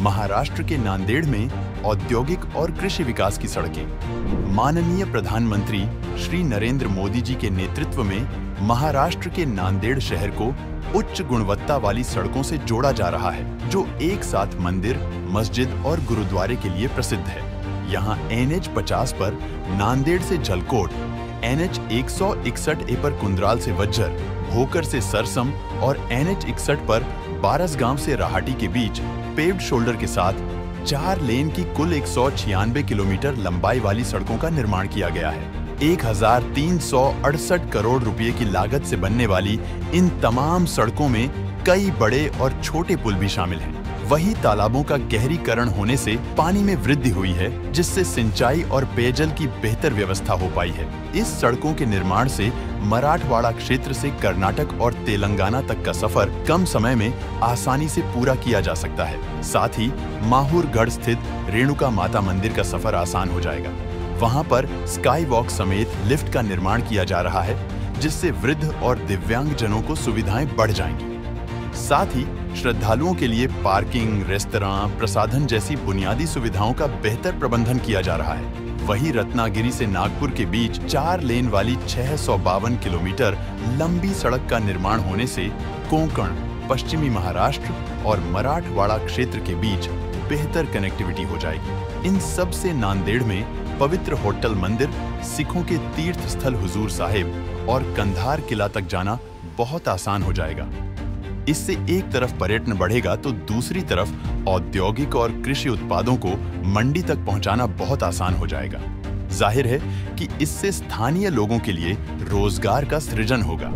महाराष्ट्र के नांदेड़ में औद्योगिक और कृषि विकास की सड़कें। माननीय प्रधानमंत्री श्री नरेंद्र मोदी जी के नेतृत्व में महाराष्ट्र के नांदेड़ शहर को उच्च गुणवत्ता वाली सड़कों से जोड़ा जा रहा है, जो एक साथ मंदिर, मस्जिद और गुरुद्वारे के लिए प्रसिद्ध है। यहाँ एन एच पचास पर नांदेड़ से जलकोट एन एच एक सौ ए पर कुंद्राल से वज्जर, भोकर से सरसम और एन एच इकसठ पर बारस गाँव से राहाटी के बीच पेव्ड शोल्डर के साथ चार लेन की कुल एक सौ छियानबे किलोमीटर लंबाई वाली सड़कों का निर्माण किया गया है। एक हज़ार तीन सौ अड़सठ करोड़ रुपए की लागत से बनने वाली इन तमाम सड़कों में कई बड़े और छोटे पुल भी शामिल हैं। वही तालाबों का गहरीकरण होने से पानी में वृद्धि हुई है, जिससे सिंचाई और पेयजल की बेहतर व्यवस्था हो पाई है। इस सड़कों के निर्माण से मराठवाड़ा क्षेत्र से कर्नाटक और तेलंगाना तक का सफ़र कम समय में आसानी से पूरा किया जा सकता है। साथ ही माहूरगढ़ स्थित रेणुका माता मंदिर का सफ़र आसान हो जाएगा। वहाँ पर स्काई वॉक समेत लिफ्ट का निर्माण किया जा रहा है, जिससे वृद्ध और दिव्यांग जनों को सुविधाएँ बढ़ जाएँगी। साथ ही श्रद्धालुओं के लिए पार्किंग, रेस्तरां, प्रसाधन जैसी बुनियादी सुविधाओं का बेहतर प्रबंधन किया जा रहा है। वही रत्नागिरी से नागपुर के बीच चार लेन वाली छह किलोमीटर लंबी सड़क का निर्माण होने से कोंकण, पश्चिमी महाराष्ट्र और मराठवाड़ा क्षेत्र के बीच बेहतर कनेक्टिविटी हो जाएगी। इन सबसे नांदेड़ में पवित्र होटल मंदिर, सिखों के तीर्थ स्थल हुजूर साहिब और कंधार किला तक जाना बहुत आसान हो जाएगा। इससे एक तरफ़ पर्यटन बढ़ेगा तो दूसरी तरफ़ औद्योगिक और कृषि उत्पादों को मंडी तक पहुंचाना बहुत आसान हो जाएगा। ज़ाहिर है कि इससे स्थानीय लोगों के लिए रोज़गार का सृजन होगा।